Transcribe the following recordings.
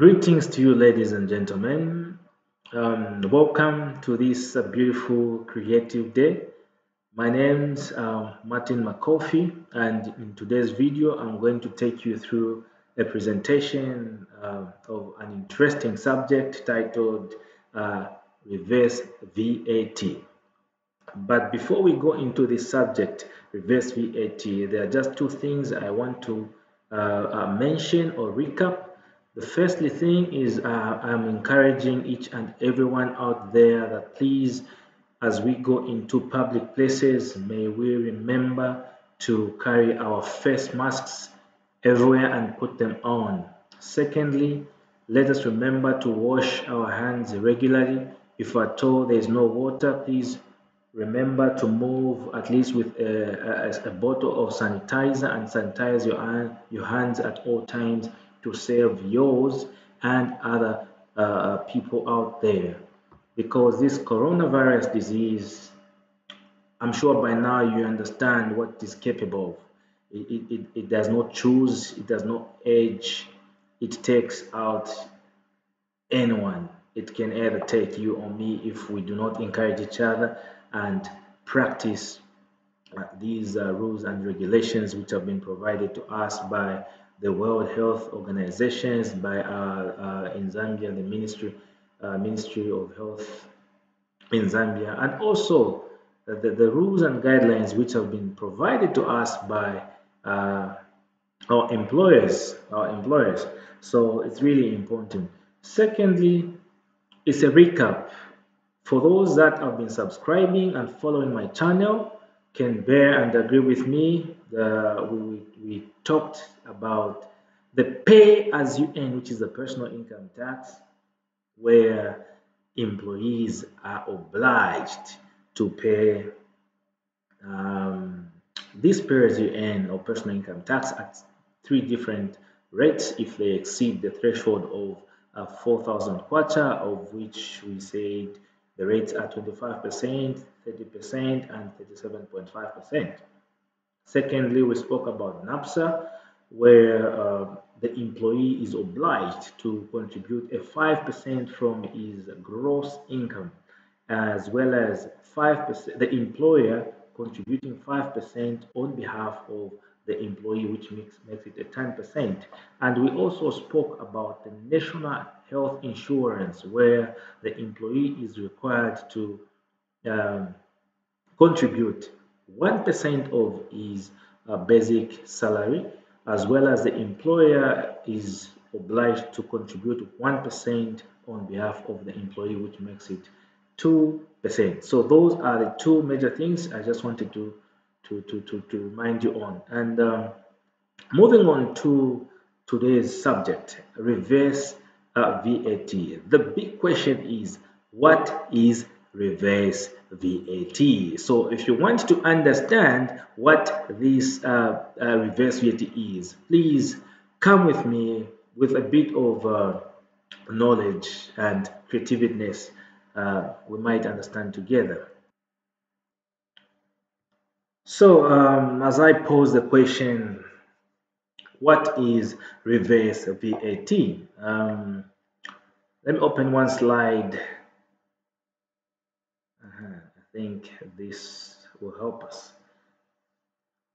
Greetings to you, ladies and gentlemen. Um, welcome to this uh, beautiful creative day. My name's uh, Martin Makofi, and in today's video, I'm going to take you through a presentation uh, of an interesting subject titled uh, Reverse VAT. But before we go into this subject, Reverse VAT, there are just two things I want to uh, uh, mention or recap the firstly thing is uh, I'm encouraging each and everyone out there that please, as we go into public places, may we remember to carry our face masks everywhere and put them on. Secondly, let us remember to wash our hands regularly. If at all there is no water, please remember to move at least with a, a, a bottle of sanitizer and sanitize your, your hands at all times to save yours and other uh, people out there. Because this coronavirus disease i'm sure by now you understand what it is capable of. It, it, it does not choose it does not age it takes out anyone. It can either take you or me if we do not encourage each other and practice uh, these uh, rules and regulations which have been provided to us by the World Health Organizations, by uh, in Zambia, the Ministry, uh, Ministry of Health in Zambia, and also the, the rules and guidelines which have been provided to us by uh, our employers, our employers. So it's really important. Secondly, it's a recap for those that have been subscribing and following my channel can bear and agree with me. The, we, we talked about the pay as you earn, which is the personal income tax, where employees are obliged to pay um, this pay as you earn or personal income tax at three different rates if they exceed the threshold of uh, 4,000 kwacha, of which we said the rates are 25%, 30%, and 37.5%. Secondly, we spoke about NAPSA, where uh, the employee is obliged to contribute a 5% from his gross income, as well as 5%, the employer contributing 5% on behalf of the employee, which makes, makes it a 10%. And we also spoke about the national health insurance, where the employee is required to um, contribute 1% of his uh, basic salary, as well as the employer is obliged to contribute 1% on behalf of the employee, which makes it 2%. So those are the two major things I just wanted to, to, to, to, to remind you on. And um, moving on to today's subject, reverse uh, VAT. The big question is, what is reverse VAT. So if you want to understand what this uh, uh, reverse VAT is, please come with me with a bit of uh, knowledge and creativeness uh, we might understand together. So um, as I pose the question, what is reverse VAT? Um, let me open one slide think this will help us.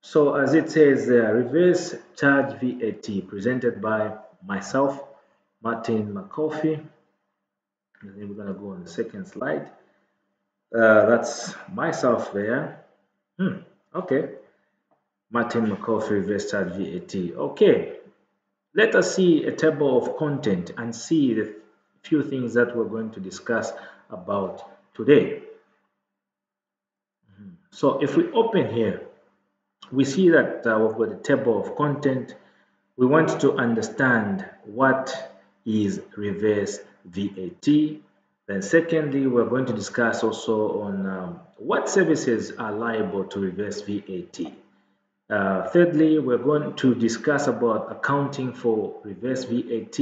So as it says uh, reverse charge VAT presented by myself, Martin Makofi. And then we're going to go on the second slide. Uh, that's myself there. Hmm, okay. Martin Makofi reverse charge VAT. Okay. Let us see a table of content and see the few things that we're going to discuss about today. So if we open here, we see that uh, we've got a table of content. We want to understand what is reverse VAT. Then secondly, we're going to discuss also on um, what services are liable to reverse VAT. Uh, thirdly, we're going to discuss about accounting for reverse VAT,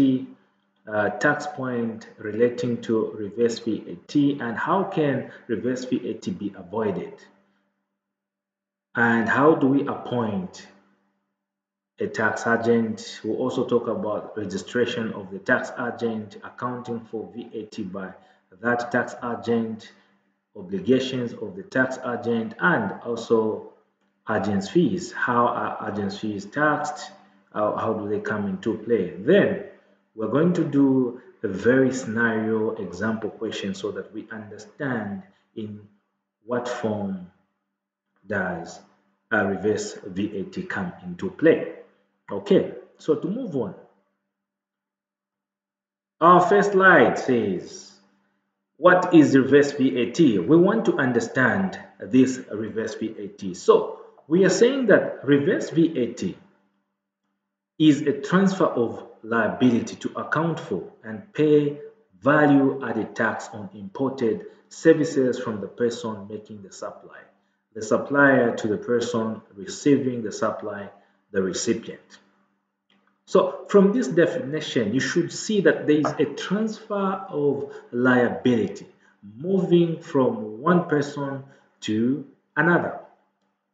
uh, tax point relating to reverse VAT, and how can reverse VAT be avoided. And how do we appoint a tax agent. We'll also talk about registration of the tax agent, accounting for VAT by that tax agent, obligations of the tax agent, and also agent's fees. How are agent's fees taxed? How, how do they come into play? Then we're going to do a very scenario example question so that we understand in what form does a reverse VAT come into play. Okay, so to move on, our first slide says, what is reverse VAT? We want to understand this reverse VAT. So we are saying that reverse VAT is a transfer of liability to account for and pay value added tax on imported services from the person making the supply, the supplier to the person receiving the supply, the recipient. So from this definition, you should see that there is a transfer of liability moving from one person to another.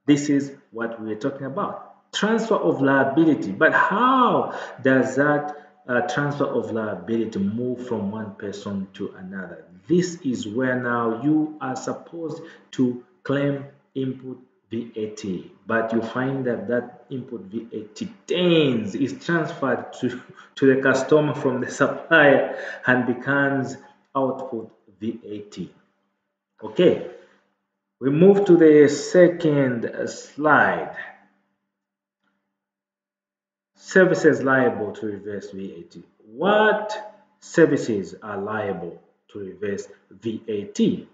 This is what we're talking about transfer of liability. But how does that uh, transfer of liability move from one person to another? This is where now you are supposed to claim input VAT, but you find that that input VAT tends is transferred to, to the customer from the supplier and becomes output VAT. Okay, we move to the second slide. Services liable to reverse VAT. What services are liable to reverse VAT?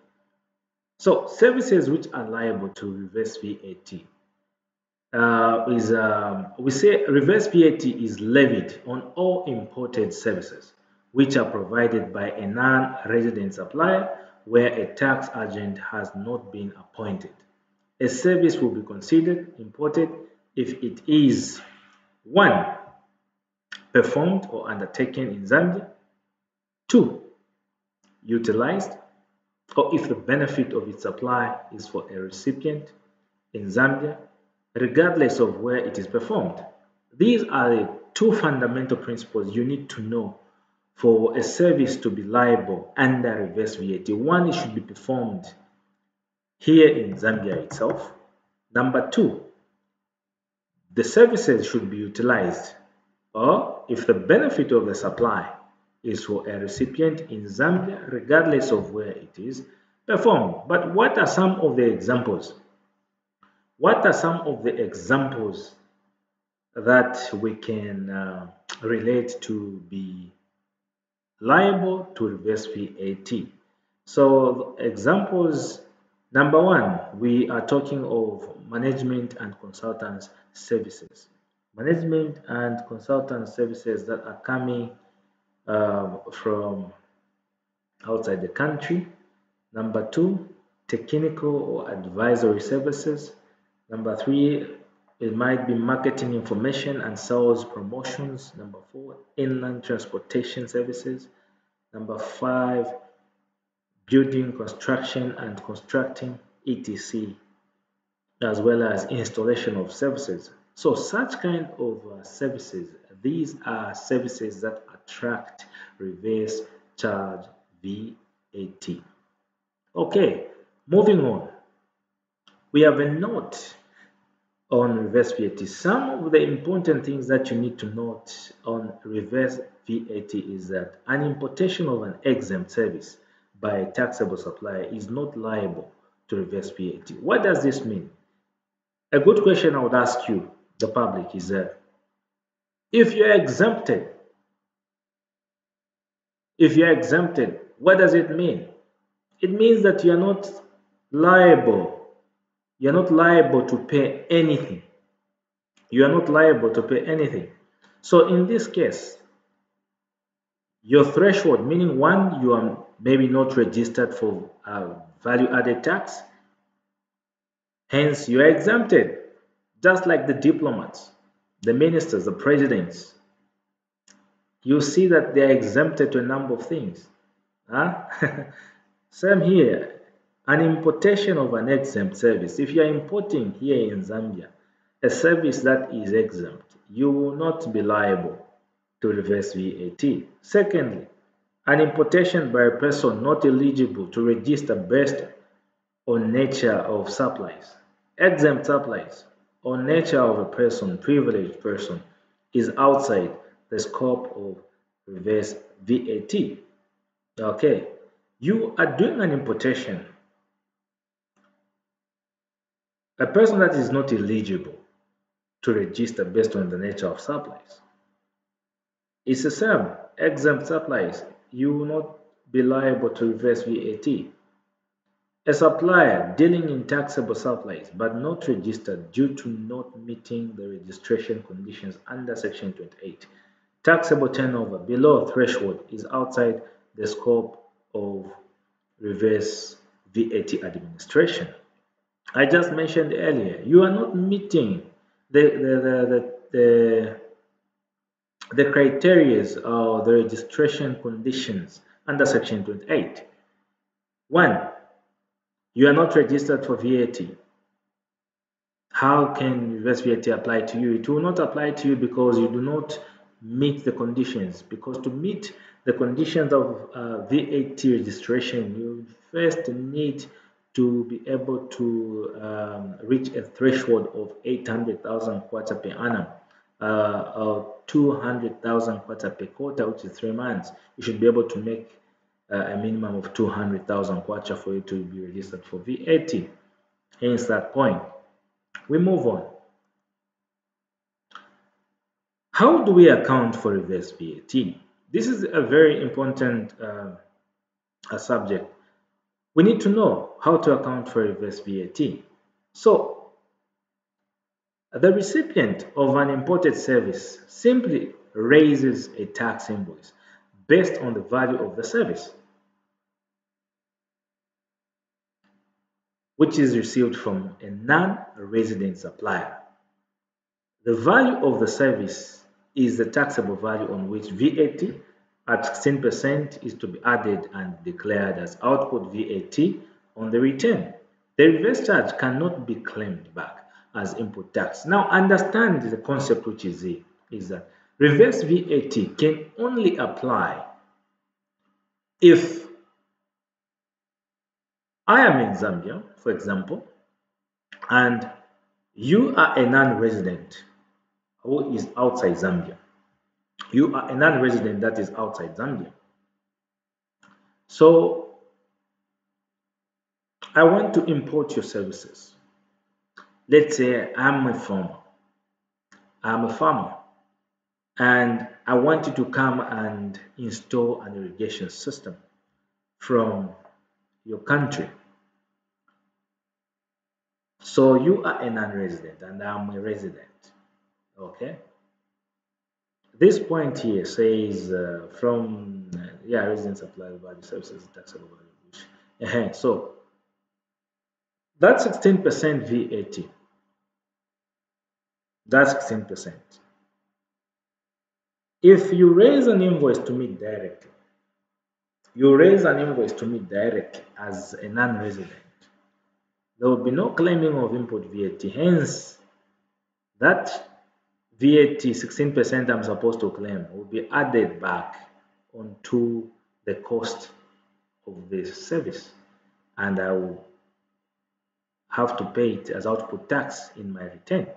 So services which are liable to reverse VAT uh, is um, we say reverse VAT is levied on all imported services which are provided by a non-resident supplier where a tax agent has not been appointed. A service will be considered imported if it is 1. Performed or undertaken in Zambia. 2. Utilized or if the benefit of its supply is for a recipient in Zambia, regardless of where it is performed. These are the two fundamental principles you need to know for a service to be liable under reverse VAT. One, it should be performed here in Zambia itself. Number two, the services should be utilized or if the benefit of the supply is for a recipient in Zambia regardless of where it is performed. But what are some of the examples? What are some of the examples that we can uh, relate to be liable to reverse VAT? So examples Number one, we are talking of management and consultants services. Management and consultant services that are coming uh, from outside the country. Number two, technical or advisory services. Number three, it might be marketing information and sales promotions. Number four, inland transportation services. Number five, building, construction, and constructing, etc., as well as installation of services. So such kind of uh, services, these are services that attract reverse charge VAT. Okay, moving on. We have a note on reverse VAT. Some of the important things that you need to note on reverse VAT is that an importation of an exempt service by a taxable supplier is not liable to reverse VAT. What does this mean? A good question I would ask you, the public, is that if you're exempted, if you're exempted, what does it mean? It means that you're not liable. You're not liable to pay anything. You are not liable to pay anything. So in this case, your threshold, meaning one, you are maybe not registered for uh, value added tax. Hence, you are exempted, just like the diplomats, the ministers, the presidents. You see that they are exempted to a number of things. Huh? Same here, an importation of an exempt service. If you are importing here in Zambia a service that is exempt, you will not be liable to reverse VAT. Secondly, an importation by a person not eligible to register based on nature of supplies, exempt supplies, or nature of a person, privileged person, is outside the scope of reverse VAT. Okay, you are doing an importation. A person that is not eligible to register based on the nature of supplies. It's the same, exempt supplies, you will not be liable to reverse VAT. A supplier dealing in taxable supplies but not registered due to not meeting the registration conditions under Section 28. Taxable turnover below threshold is outside the scope of reverse VAT administration. I just mentioned earlier, you are not meeting the, the, the, the, the, criteria or the registration conditions under Section 28. One, you are not registered for VAT. How can reverse VAT apply to you? It will not apply to you because you do not meet the conditions. Because to meet the conditions of uh, VAT registration, you first need to be able to um, reach a threshold of 800,000 kwacha per annum uh, or 200,000 kwacha per quarter, which is three months. You should be able to make a minimum of 200,000 kwacha for you to be registered for VAT. Hence that point. We move on. How do we account for reverse VAT? This is a very important uh, subject. We need to know how to account for reverse VAT. So, the recipient of an imported service simply raises a tax invoice based on the value of the service, which is received from a non-resident supplier. The value of the service is the taxable value on which VAT at 16% is to be added and declared as output VAT on the return. The reverse charge cannot be claimed back as input tax. Now understand the concept which is here is that reverse VAT can only apply if I am in Zambia, for example, and you are a non-resident who is outside Zambia. You are a non-resident that is outside Zambia. So I want to import your services. Let's say I'm a farmer. I'm a farmer and I want you to come and install an irrigation system from your country. So you are a non-resident and I'm a resident. Okay. This point here says uh, from uh, yeah resident supply value services taxable value. Uh So that's 16% VAT. That's 16%. If you raise an invoice to me directly, you raise an invoice to me directly as a non-resident, there will be no claiming of import VAT. Hence, that VAT 16% I'm supposed to claim will be added back onto the cost of this service and I will have to pay it as output tax in my return.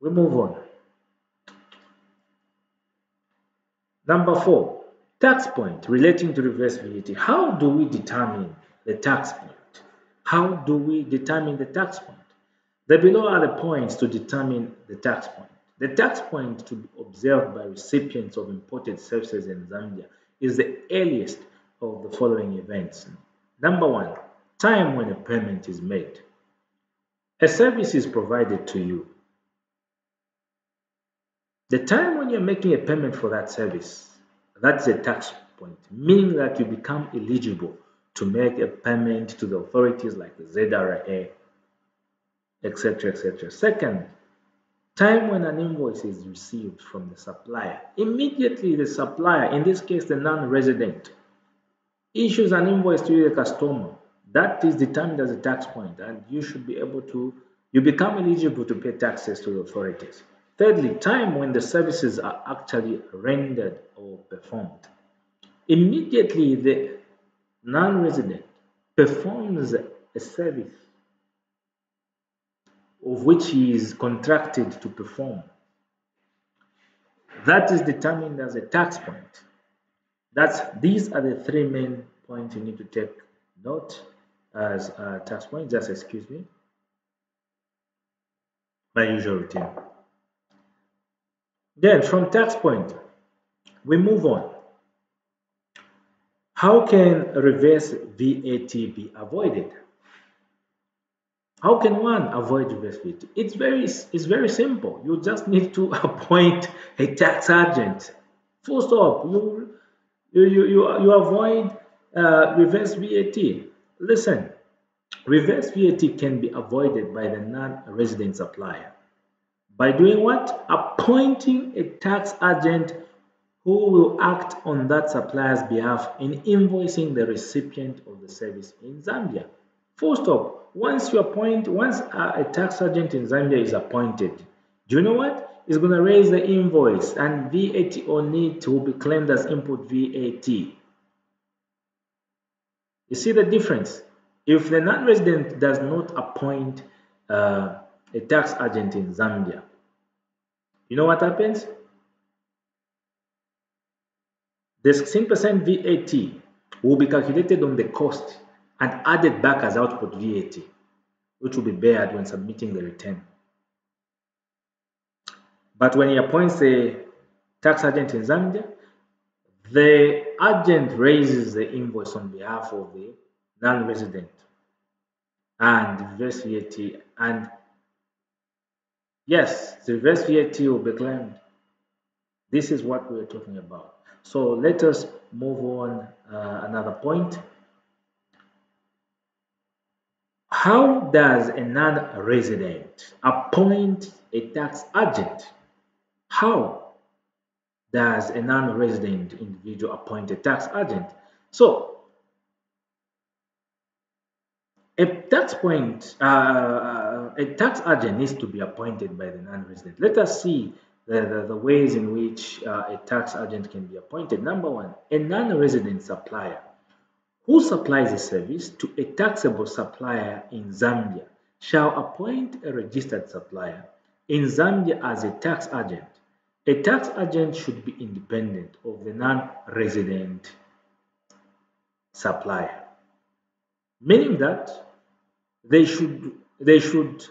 We move on. Number four, tax point relating to reverse VAT. How do we determine the tax point? How do we determine the tax point? The below are the points to determine the tax point. The tax point to be observed by recipients of imported services in Zambia is the earliest of the following events. Number one, time when a payment is made. A service is provided to you. The time when you're making a payment for that service, that's a tax point, meaning that you become eligible to make a payment to the authorities like the ZRA etc., etc. Second, time when an invoice is received from the supplier. Immediately the supplier, in this case the non-resident, issues an invoice to the customer. That is determined as a tax point and you should be able to you become eligible to pay taxes to the authorities. Thirdly, time when the services are actually rendered or performed. Immediately, the non-resident performs a service of which he is contracted to perform. That is determined as a tax point. That's these are the three main points you need to take note as a tax point. Just excuse me. My usual routine. Then from tax point, we move on. How can reverse VAT be avoided? How can one avoid reverse VAT? It's very, it's very simple. You just need to appoint a tax agent. Full stop. You, you, you, you, you avoid uh, reverse VAT. Listen, reverse VAT can be avoided by the non-resident supplier. By doing what? Appointing a tax agent who will act on that supplier's behalf in invoicing the recipient of the service in Zambia. Full stop once you appoint, once a, a tax agent in Zambia is appointed, do you know what? It's going to raise the invoice and VAT on it will be claimed as input VAT. You see the difference? If the non-resident does not appoint uh, a tax agent in Zambia, you know what happens? The 16% VAT will be calculated on the cost and added back as output VAT, which will be bared when submitting the return. But when he appoints a tax agent in Zambia, the agent raises the invoice on behalf of the non-resident and VAT and yes, the reverse VAT will be claimed. This is what we're talking about. So let us move on uh, another point. How does a non-resident appoint a tax agent? How does a non-resident individual appoint a tax agent? So, a tax point, uh, a tax agent needs to be appointed by the non-resident. Let us see the, the, the ways in which uh, a tax agent can be appointed. Number one, a non-resident supplier who supplies a service to a taxable supplier in Zambia shall appoint a registered supplier in Zambia as a tax agent. A tax agent should be independent of the non-resident supplier, meaning that they should they should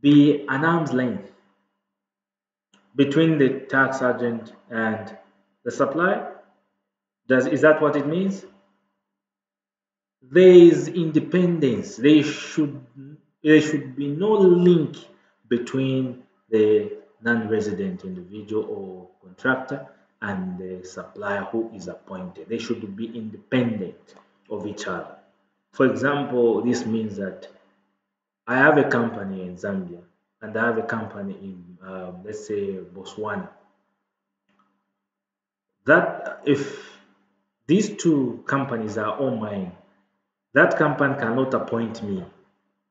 be an arm's length between the tax agent and the supplier. Does is that what it means? there is independence. There should there should be no link between the non-resident individual or contractor and the supplier who is appointed. They should be independent of each other. For example, this means that I have a company in Zambia and I have a company in, um, let's say, Botswana. That if these two companies are all mine, that company cannot appoint me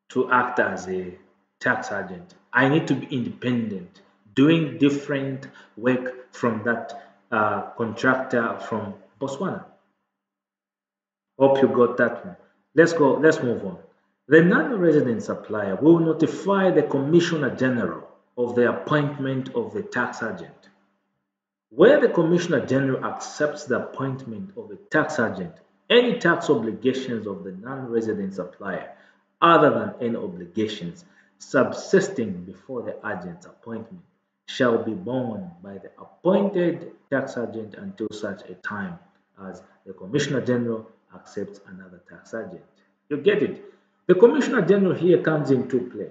to act as a tax agent. I need to be independent, doing different work from that uh, contractor from Botswana. Hope you got that one. Let's go, let's move on. The non-resident supplier will notify the Commissioner General of the appointment of the tax agent. Where the Commissioner General accepts the appointment of a tax agent, any tax obligations of the non-resident supplier other than any obligations subsisting before the agent's appointment shall be borne by the appointed tax agent until such a time as the Commissioner General accepts another tax agent. You get it? The Commissioner General here comes into play.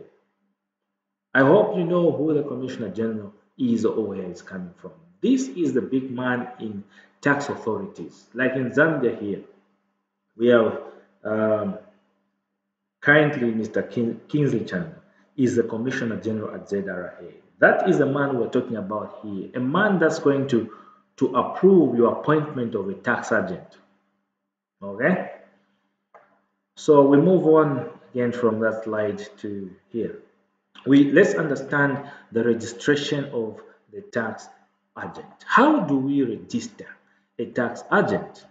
I hope you know who the Commissioner General is or where he's coming from. This is the big man in tax authorities, like in Zambia here. We have um, currently Mr. Kin Kingsley Chan is the Commissioner General at ZRA. That is the man we're talking about here, a man that's going to, to approve your appointment of a tax agent. Okay? So we move on again from that slide to here. we let's understand the registration of the tax agent. How do we register a tax agent?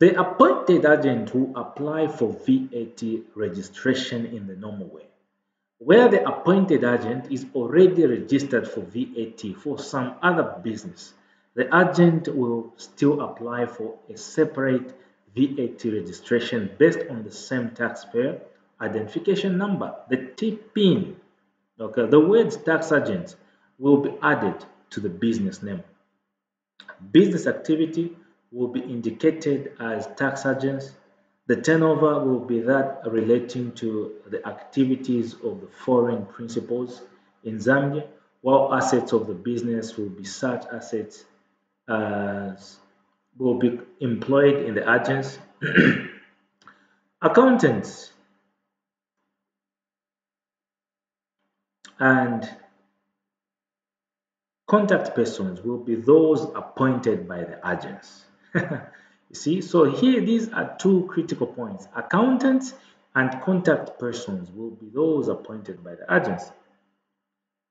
The appointed agent will apply for VAT registration in the normal way. Where the appointed agent is already registered for VAT for some other business, the agent will still apply for a separate VAT registration based on the same taxpayer identification number, the TPIN. Okay, the words tax agent will be added to the business name. Business activity will be indicated as tax agents. The turnover will be that relating to the activities of the foreign principals in Zambia, while assets of the business will be such assets as will be employed in the agents. Accountants and contact persons will be those appointed by the agents. you see, so here these are two critical points. Accountants and contact persons will be those appointed by the agents.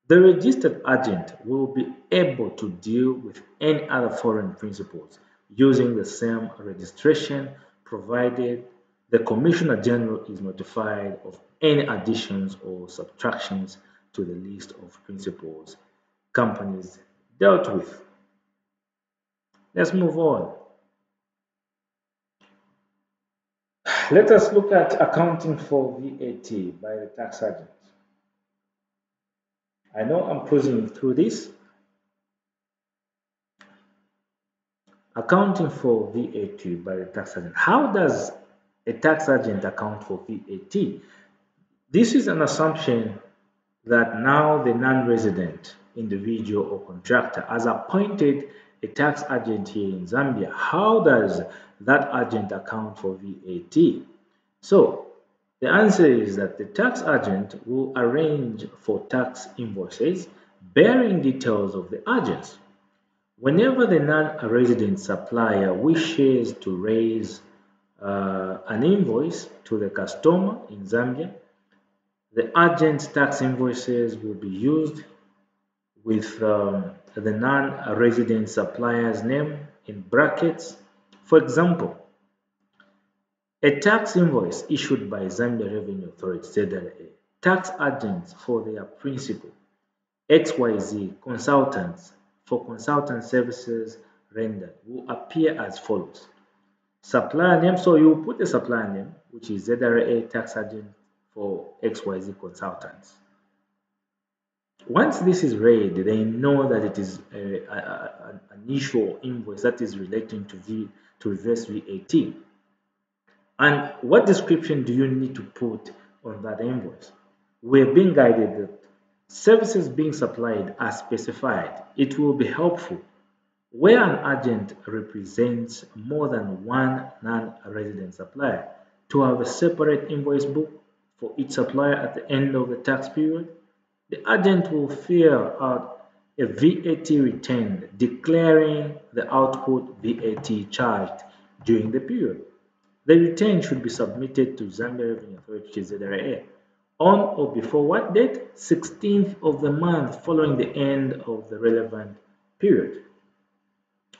The registered agent will be able to deal with any other foreign principals using the same registration provided the Commissioner General is notified of any additions or subtractions to the list of principals companies dealt with. Let's move on. Let us look at accounting for VAT by the tax agent. I know I'm cruising through this. Accounting for VAT by the tax agent. How does a tax agent account for VAT? This is an assumption that now the non-resident individual or contractor has appointed a tax agent here in Zambia. How does that agent account for VAT? So the answer is that the tax agent will arrange for tax invoices bearing details of the agents. Whenever the non-resident supplier wishes to raise uh, an invoice to the customer in Zambia, the agent's tax invoices will be used with um, the non-resident supplier's name in brackets. For example, a tax invoice issued by Zambia Revenue Authority ZRA, tax agents for their principal, XYZ consultants for consultant services rendered will appear as follows. Supplier name, so you put the supplier name, which is ZRA tax agent for XYZ consultants. Once this is read, they know that it is a, a, a, an or invoice that is relating to, v, to reverse VAT. And what description do you need to put on that invoice? We're being guided that services being supplied are specified. It will be helpful where an agent represents more than one non-resident supplier to have a separate invoice book for each supplier at the end of the tax period, the agent will fill out a VAT return declaring the output VAT charged during the period. The return should be submitted to Zambia Revenue Authority ZRA on or before what date? 16th of the month following the end of the relevant period.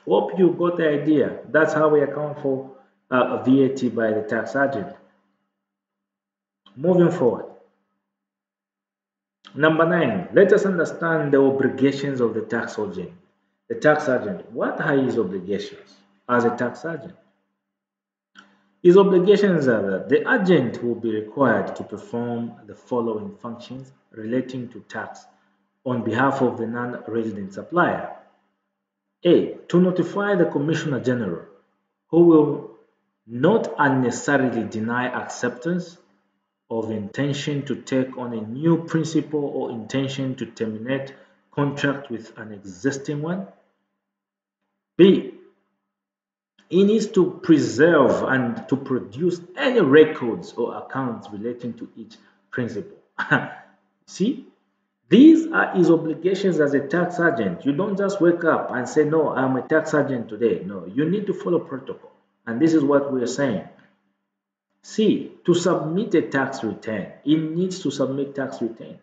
Hope you got the idea. That's how we account for uh, VAT by the tax agent. Moving forward. Number nine, let us understand the obligations of the tax agent. The tax agent, what are his obligations as a tax agent? His obligations are that the agent will be required to perform the following functions relating to tax on behalf of the non-resident supplier. A. To notify the Commissioner General, who will not unnecessarily deny acceptance of intention to take on a new principal or intention to terminate contract with an existing one. B. He needs to preserve and to produce any records or accounts relating to each principal. See, these are his obligations as a tax agent. You don't just wake up and say, No, I'm a tax agent today. No, you need to follow protocol. And this is what we're saying. C. To submit a tax return. It needs to submit tax returns.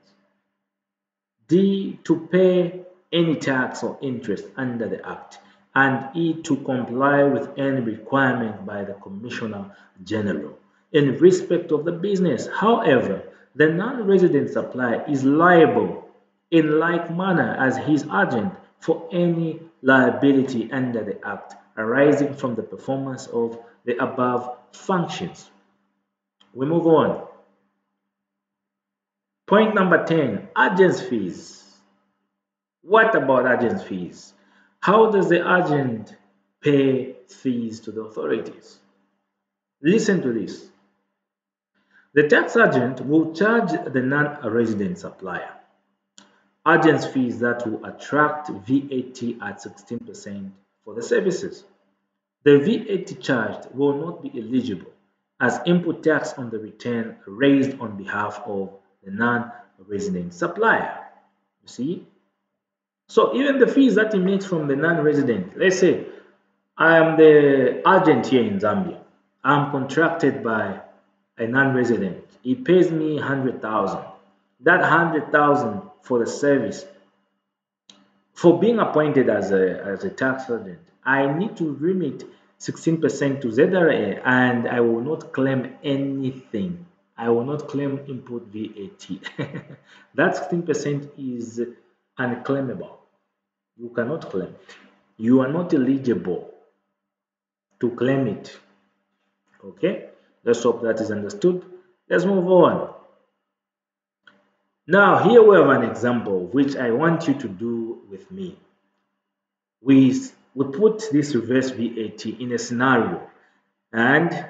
D. To pay any tax or interest under the Act. And E. To comply with any requirement by the Commissioner General in respect of the business. However, the non-resident supplier is liable in like manner as his agent for any liability under the Act arising from the performance of the above functions. We move on. Point number 10, agent's fees. What about agent's fees? How does the agent pay fees to the authorities? Listen to this. The tax agent will charge the non-resident supplier agent's fees that will attract VAT at 16% for the services. The VAT charged will not be eligible as input tax on the return raised on behalf of the non-resident supplier. You see? So even the fees that he makes from the non-resident, let's say I am the agent here in Zambia. I'm contracted by a non-resident. He pays me 100,000. That 100,000 for the service. For being appointed as a, as a tax agent, I need to remit 16% to ZRA and I will not claim anything. I will not claim input VAT. that 16% is unclaimable. You cannot claim it. You are not eligible to claim it. Okay, let's hope that is understood. Let's move on. Now, here we have an example which I want you to do with me. We, we put this reverse VAT in a scenario and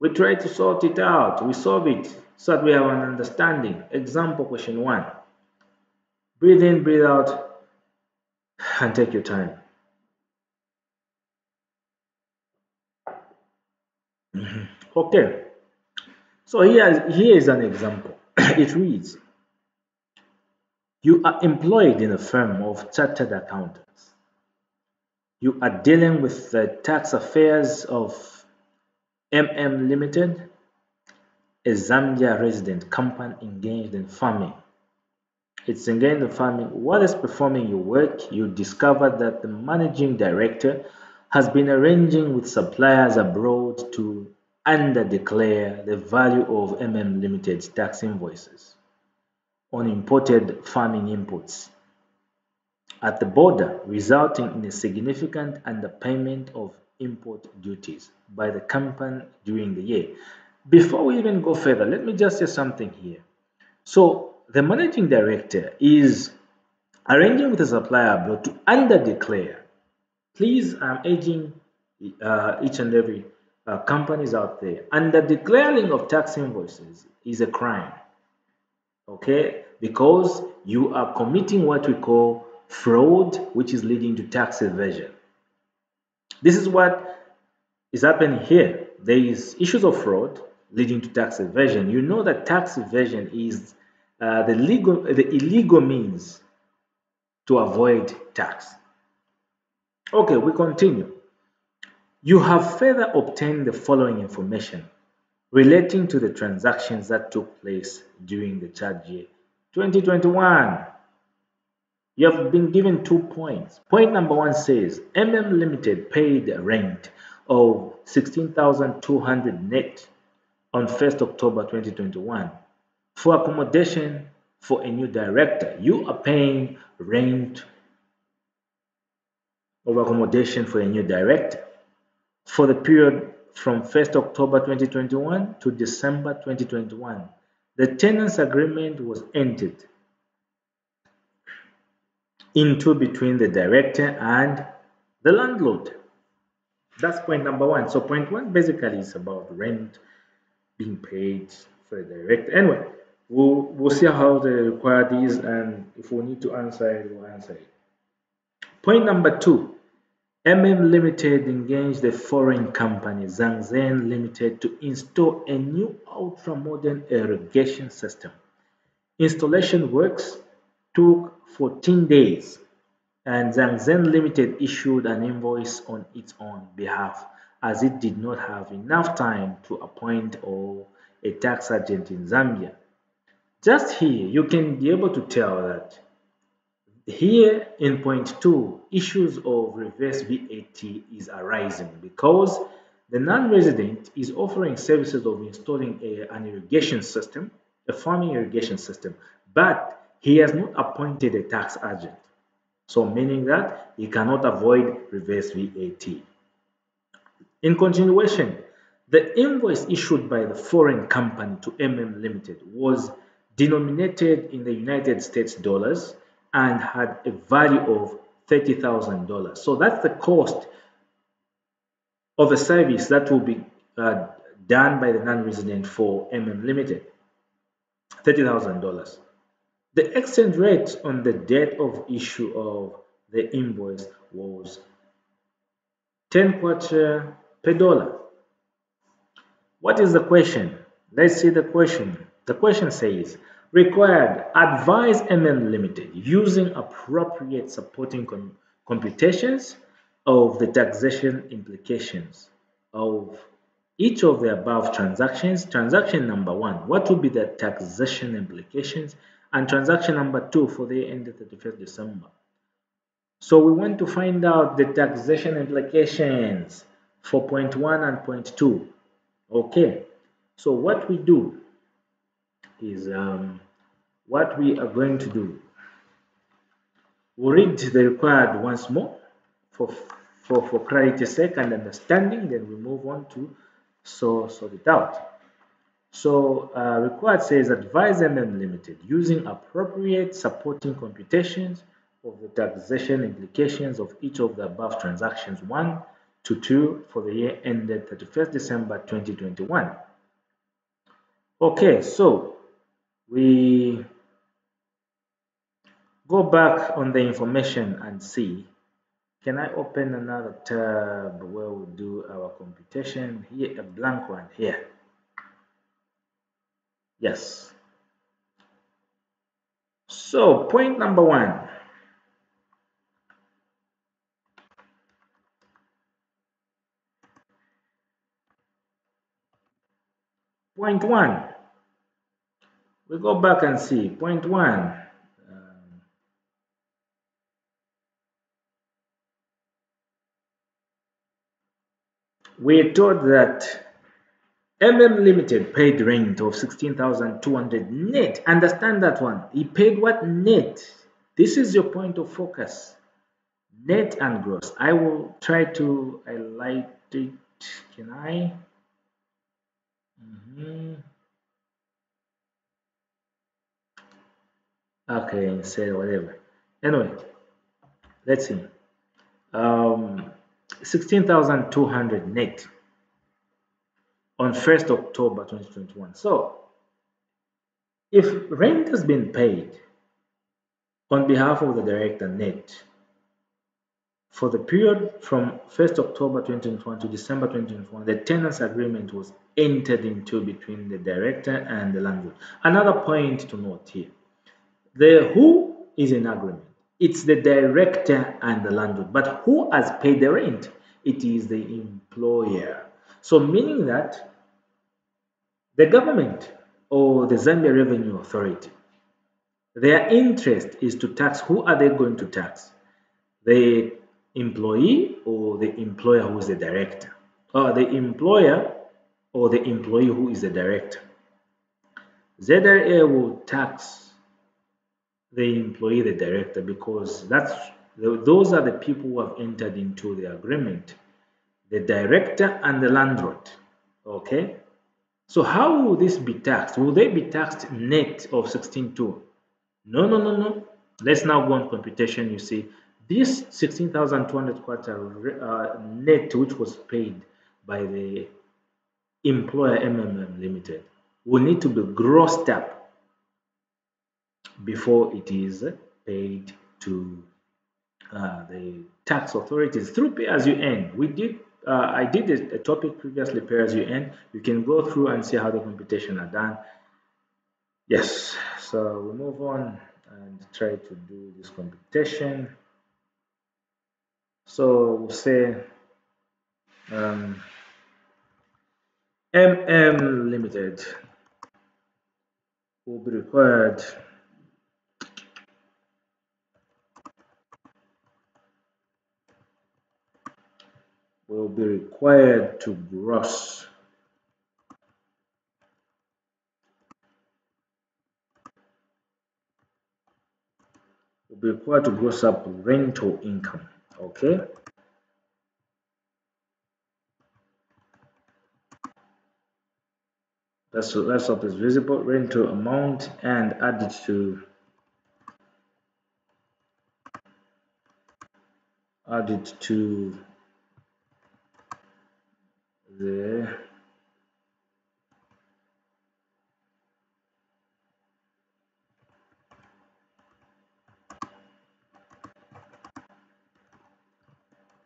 we try to sort it out. We solve it so that we have an understanding. Example question one. Breathe in, breathe out, and take your time. Okay, so here, here is an example. it reads, you are employed in a firm of chartered accountants. You are dealing with the tax affairs of MM Limited, a Zambia resident company engaged in farming. It's again the farming. While it's performing your work, you discover that the managing director has been arranging with suppliers abroad to underdeclare the value of MM Limited's tax invoices on imported farming inputs at the border, resulting in a significant underpayment of import duties by the company during the year. Before we even go further, let me just say something here. So the managing director is arranging with the supplier to underdeclare. Please, I'm urging uh, each and every uh, companies out there, under declaring of tax invoices is a crime okay? Because you are committing what we call fraud which is leading to tax evasion. This is what is happening here. There is issues of fraud leading to tax evasion. You know that tax evasion is uh, the legal the illegal means to avoid tax okay we continue you have further obtained the following information relating to the transactions that took place during the charge year 2021. You have been given two points. Point number one says MM Limited paid rent of 16,200 net on 1st October 2021 for accommodation for a new director. You are paying rent of accommodation for a new director for the period from 1st October 2021 to December 2021. The tenants agreement was entered into between the director and the landlord. That's point number one. So point one basically is about rent being paid for the director. Anyway, we'll, we'll see how they require these and if we need to answer it, we'll answer it. Point number two, MM Limited engaged a foreign company, Zhangzhen Limited, to install a new ultra-modern irrigation system. Installation works took 14 days and Zhangzhen Limited issued an invoice on its own behalf as it did not have enough time to appoint or a tax agent in Zambia. Just here, you can be able to tell that here in point two, issues of reverse VAT is arising because the non-resident is offering services of installing a, an irrigation system, a farming irrigation system, but he has not appointed a tax agent. So meaning that he cannot avoid reverse VAT. In continuation, the invoice issued by the foreign company to MM Limited was denominated in the United States dollars and had a value of $30,000. So that's the cost of a service that will be uh, done by the non-resident for MM Limited. $30,000. The exchange rate on the date of issue of the invoice was 10 kwacha per dollar. What is the question? Let's see the question. The question says, required advise MM Limited using appropriate supporting com computations of the taxation implications of each of the above transactions. Transaction number one, what will be the taxation implications? And transaction number two for the end of 31st December. So we want to find out the taxation implications for point one and point two. Okay, so what we do is um, what we are going to do. We'll read the required once more for, for, for clarity's sake and understanding, then we move on to so sort it out. So uh, required says advise MM Limited using appropriate supporting computations of the taxation implications of each of the above transactions. One, to 2 for the year ended 31st December 2021. Okay, so we go back on the information and see. Can I open another tab where we do our computation? Here, a blank one here. Yes. So point number one, Point one, we go back and see. Point one, um, we're told that MM Limited paid rent of 16,200 net. Understand that one. He paid what net? This is your point of focus. Net and gross. I will try to highlight it. Can I? Mm-hmm. Okay, and say whatever. Anyway, let's see. Um, 16,200 net on 1st October 2021. So, if rent has been paid on behalf of the director net for the period from 1st October 2021 to December 2021, the tenants agreement was entered into between the director and the landlord. Another point to note here, the who is in agreement. It's the director and the landlord. But who has paid the rent? It is the employer. So meaning that the government or the Zambia Revenue Authority, their interest is to tax. Who are they going to tax? The employee or the employer who is the director? Or the employer or the employee who is the director. ZRA will tax the employee, the director, because that's those are the people who have entered into the agreement, the director and the landlord. Okay, so how will this be taxed? Will they be taxed net of 16.2? No, no, no, no. Let's now go on computation. You see, this 16,200 kwacha uh, net, which was paid by the employer MMM Limited will need to be grossed up before it is paid to uh, the tax authorities through pay as you earn. We did uh, I did a, topic previously pay as you earn. You can go through and see how the computation are done. Yes, so we move on and try to do this computation. So we'll say um, MM Limited will be required will be required to gross will be required to gross up rental income okay? That's that's up is visible rental amount and add it to add it to the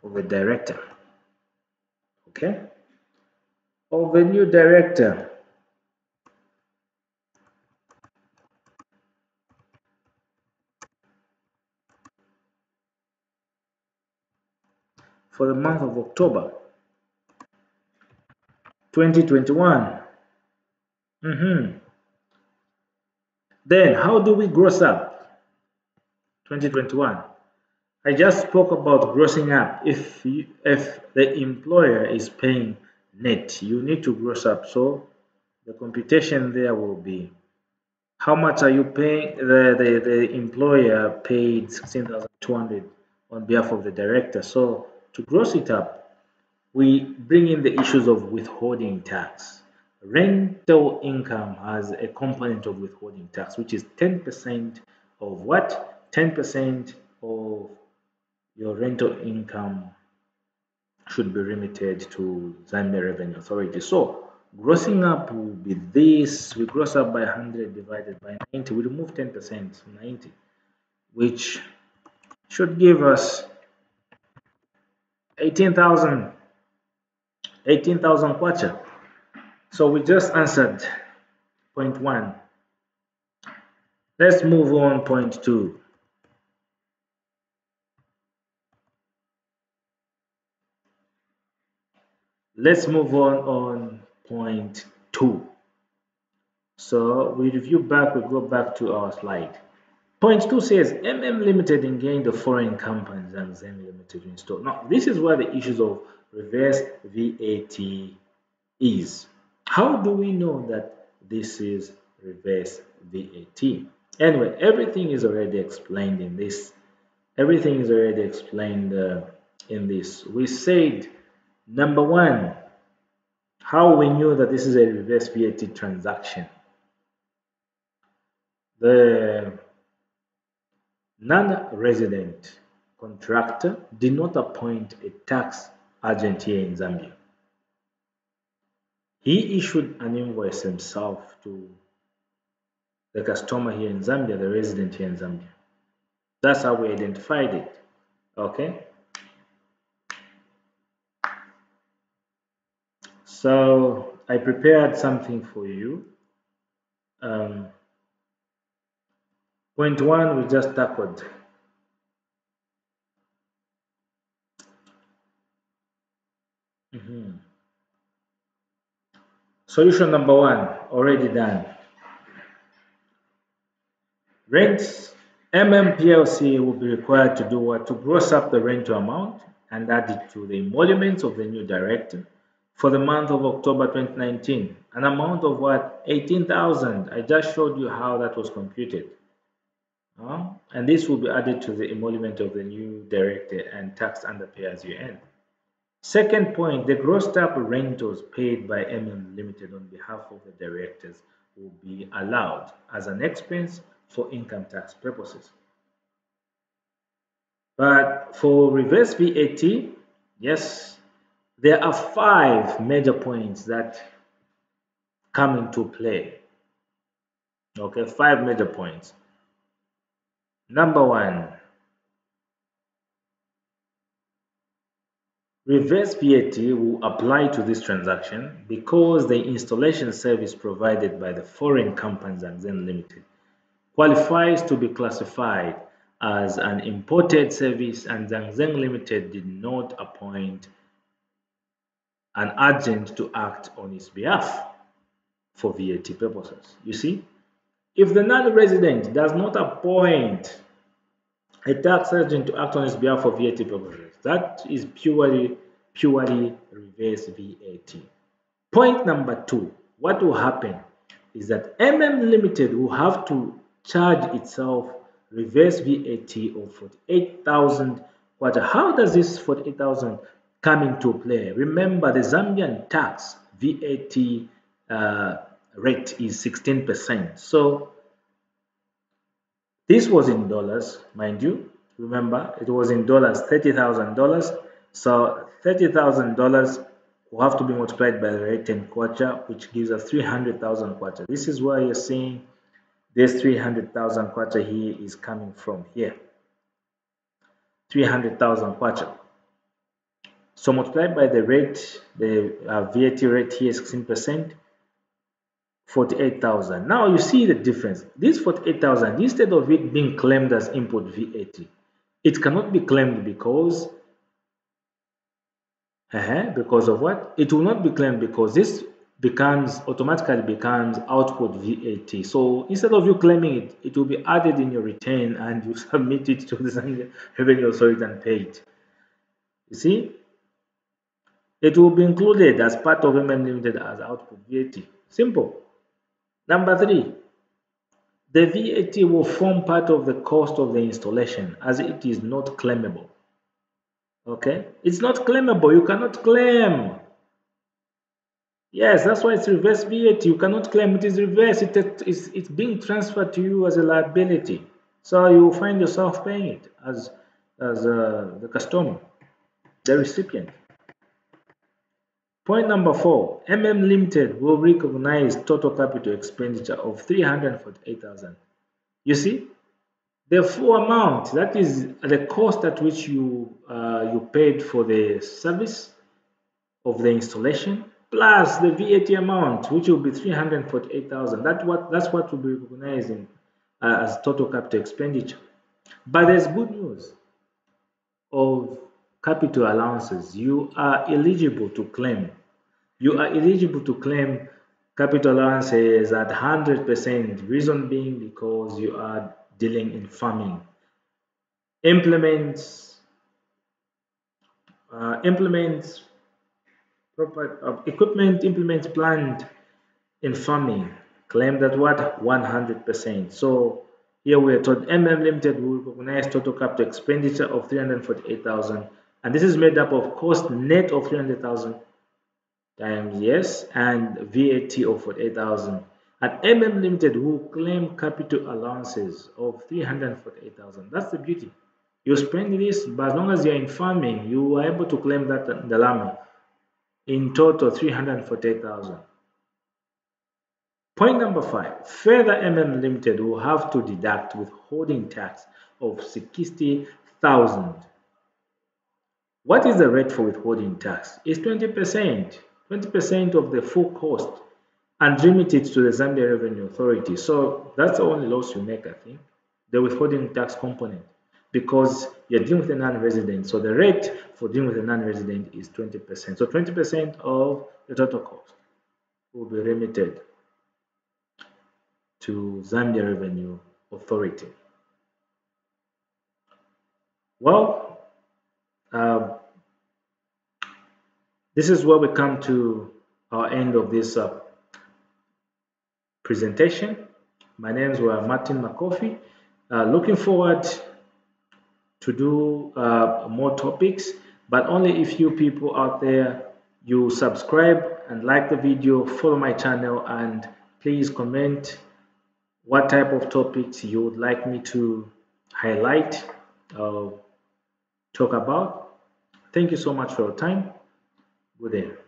of a director. Okay. Of a new director. For the month of October 2021 mm -hmm. then how do we gross up 2021 I just spoke about grossing up. If you, if the employer is paying net, you need to gross up. So the computation there will be how much are you paying? The, the, the employer paid 16,200 on behalf of the director. So to gross it up, we bring in the issues of withholding tax. Rental income has a component of withholding tax, which is 10% of what? 10% of your rental income should be remitted to Zambia Revenue Authority. So grossing up will be this, we gross up by 100 divided by 90, we remove 10%, 90, which should give us 18,000, 18,000 kwacha. So we just answered point one. Let's move on point two. Let's move on on point two. So we review back, we go back to our slide. Point two says MM Limited engaged the foreign companies and Zen Limited install. Now, this is where the issues of reverse VAT is. How do we know that this is reverse VAT? Anyway, everything is already explained in this. Everything is already explained uh, in this. We said Number one, how we knew that this is a reverse VAT transaction. The non-resident contractor did not appoint a tax agent here in Zambia. He issued an invoice himself to the customer here in Zambia, the resident here in Zambia. That's how we identified it. Okay. So I prepared something for you. Um, point one, we just tackled. Mm -hmm. Solution number one, already done. Rents, MMPLC will be required to do what? To gross up the rental amount and add it to the emoluments of the new director for the month of October 2019, an amount of what? 18,000. I just showed you how that was computed. And this will be added to the emolument of the new director and taxed under pay as you. Second point, the grossed up rentals paid by MM Limited on behalf of the directors will be allowed as an expense for income tax purposes. But for reverse VAT, yes, there are five major points that come into play. Okay, five major points. Number one, reverse VAT will apply to this transaction because the installation service provided by the foreign companies and then limited qualifies to be classified as an imported service and Zhangzheng Limited did not appoint an agent to act on his behalf for VAT purposes. You see, if the non-resident does not appoint a tax agent to act on his behalf for VAT purposes, that is purely, purely reverse VAT. Point number two, what will happen is that MM Limited will have to charge itself reverse VAT of 48,000 kwacha. How does this 48,000 come into play? Remember the Zambian tax VAT uh, rate is 16%. So this was in dollars, mind you. Remember, it was in dollars, $30,000. So $30,000 will have to be multiplied by the rate in kwacha, which gives us 300,000 kwacha. This is why you're seeing this 300,000 kwacha here is coming from here. 300,000 kwacha. So multiplied by the rate, the uh, VAT rate here is 16%, 48,000. Now you see the difference. This 48,000, instead of it being claimed as import VAT, it cannot be claimed because uh -huh, because of what? It will not be claimed because this becomes automatically becomes output VAT. So instead of you claiming it, it will be added in your return and you submit it to the Revenue Authority and pay it. You see, it will be included as part of MM Limited as output VAT. Simple. Number three, the VAT will form part of the cost of the installation as it is not claimable. Okay, it's not claimable. You cannot claim Yes, that's why it's reverse VAT. You cannot claim it is reverse. It, it's, it's being transferred to you as a liability. So you find yourself paying it as, as uh, the customer, the recipient. Point number four, MM Limited will recognize total capital expenditure of 348,000. You see, the full amount, that is the cost at which you, uh, you paid for the service of the installation plus the VAT amount, which will be 348,000. That what that's what will be recognizing uh, as total capital expenditure. But there's good news of capital allowances. You are eligible to claim. You are eligible to claim capital allowances at 100%. Reason being because you are dealing in farming. Implements uh, implements proper uh, equipment implements planned in farming claim that what 100% so here we are told mm limited will recognize total capital expenditure of 348,000 and this is made up of cost net of 300,000 times yes and VAT of 48,000 and mm limited will claim capital allowances of 348,000 that's the beauty you spend this but as long as you're in farming you are able to claim that the llama in total 348,000. Point number five, further MM Limited will have to deduct withholding tax of 60,000. What is the rate for withholding tax? It's 20%, 20% of the full cost and remit it to the Zambia Revenue Authority. So that's the only loss you make, I think, the withholding tax component because you're dealing with a non-resident. So the rate for dealing with a non-resident is 20%. So 20% of the total cost will be remitted to Zambia Revenue Authority. Well, uh, this is where we come to our end of this uh, presentation. My name is Martin Makofi. Uh, looking forward to do uh, more topics, but only if you people out there, you subscribe and like the video, follow my channel, and please comment what type of topics you would like me to highlight or talk about. Thank you so much for your time. Good day.